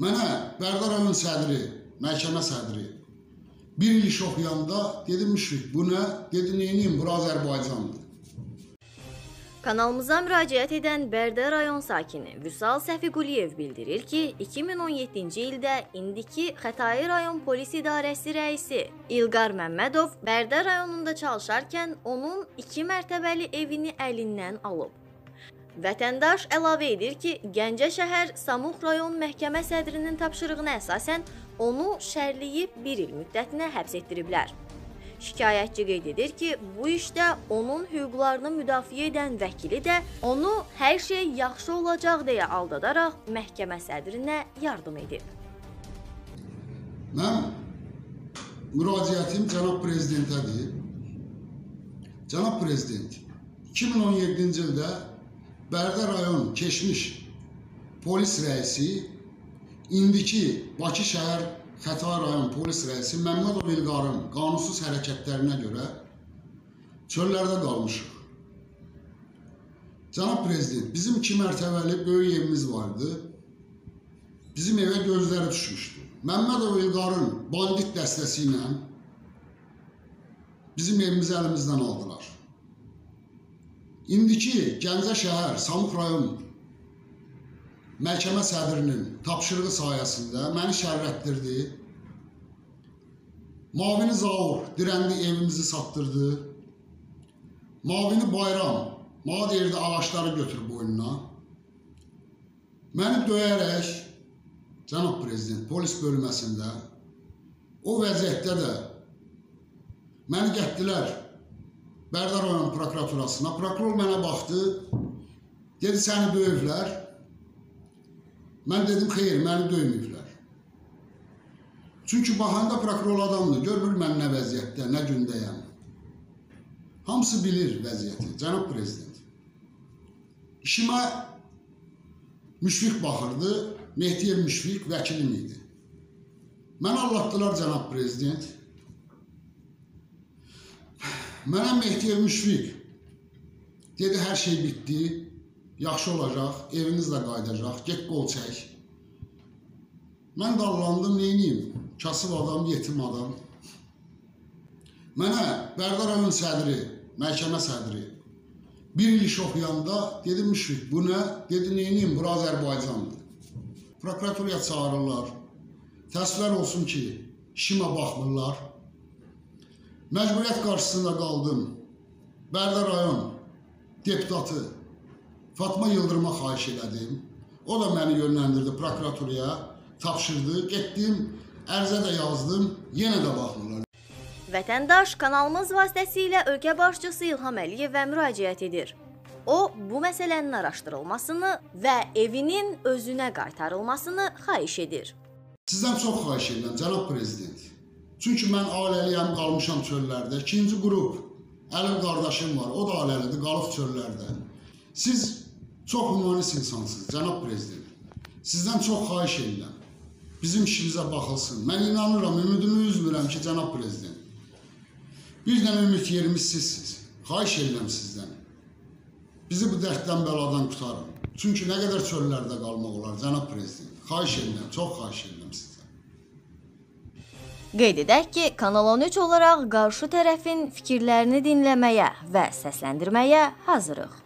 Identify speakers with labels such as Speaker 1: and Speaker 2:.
Speaker 1: Mənə Bərdar rayon sədri, məhkəmə sədri bir il iş oxuyanda dedim Müşfiq, bu nə? Dedi, neyniyim, bura Azərbaycandır.
Speaker 2: Kanalımıza müraciət edən Bərdə rayon sakini Vüsal Səfiquliyev bildirir ki, 2017-ci ildə indiki Xətai rayon polis idarəsi rəisi İlqar Məmmədov Bərdə rayonunda çalışarkən onun 2 mərtəbəli evini əlindən alıb. Vətəndaş əlavə edir ki, Gəncə şəhər Samux rayon məhkəmə sədrinin tapşırığına əsasən onu şərliyib 1 il müddətinə həbs etdiriblər. Şikayətçi qeyd edir ki, bu işdə onun hüquqlarını müdafiə edən vəkili də onu hər şey yaxşı olacaq deyə aldadaraq məhkəmə sədrinə yardım edib.
Speaker 1: Mən müraciətim cənab prezidentədir. Cənab prezident, 2017-ci ildə Bərdə rayon keçmiş polis rəisi, indiki Bakı şəhər Xətai rayon polis rəisi Məmmədov İlqarın qanunsuz hərəkətlərinə görə çöllərdə qalmışıq. Cənab prezident, bizim iki mərtəbəli böyük evimiz vardı. Bizim evə gözləri düşmüşdü. Məmmədov İlqarın bandit dəstəsi ilə bizim evimizi əlimizdən aldılar. İndiki Gəncə şəhər, Samux rayon məhkəmə sədrinin tapşırığı sayəsində məni şərrətdirdi. Mavini Zaur dirəndi evimizi satdırdı. Mavini Bayram, mənə deyirdi ağaçları götür boynuna. Məni döyərək, cənab prezident, polis bölməsində o vəziyyətdə də məni gətdilər Bərdar rayon prokuraturasına. Prokuror mənə baxdı, dedi səni döyüblər. Mən dedim, xeyr, məni döyməyiblər. Çünki baxanda prokuror adamdır, görmür mən nə vəziyyətdə, nə gündəyəm. Hamısı bilir vəziyyəti, cənab prezident. İşimə müşfiq baxırdı, Mehdiyev müşfiq vəkilim idi. Mən anlatdılar cənab prezident. Mənə Mehdiyev müşfiq dedi, hər şey bitdi, yaxşı olacaq, eviniz də qayıdacaq, get qol çək. Mən dallandım, neyniyim? Kasıb adam, yetim adam. Mənə Bərdar rayon sədri, məhkəmə sədri bir il iş oxuyanda dedim Müşfiq, bu nə? Dedi, neyniyim? Bura Azərbaycandır. Prokuraturaya çağırırlar. Təəssüflər olsun ki, işimə baxmırlar. Məcburiyyət qarşısında qaldım. Bərdar rayon deputatı Fatma Yıldırıma xahiş elədim. O da məni yönləndirdi prokuraturaya, tapşırdı, getdim, ərizə də yazdım, yenə də baxmırlar.
Speaker 2: Vətəndaş kanalımız vasitəsilə ölkə başçısı İlham Əliyevə müraciət edir. O, bu məsələnin araşdırılmasını və evinin özünə qaytarılmasını xahiş edir.
Speaker 1: Sizdən çox xahiş edirəm, cənab prezident. Çünki mən ailəliyəm, qalmışam çöllərdə. İkinci qrup, Əlim qardaşım var, o da ailəlidir, qalıb çöllərdə. Siz Çox humanist insansınız, cənab prezident. Sizdən çox xahiş edirəm. Bizim işimizə baxılsın. Mən inanıram, ümidimi üzmürəm ki, cənab prezident. Bir dənə ümid yerimiz sizsiz. Xahiş edirəm sizdən. Bizi bu dərddən bəladan qutarın. Çünki nə qədər çöllərdə qalmaq olar, cənab prezident. Xahiş edirəm, çox xahiş edirəm sizdən.
Speaker 2: Qeyd edək ki, Kanal 13 olaraq qarşı tərəfin fikirlərini dinləməyə və səsləndirməyə hazırıq.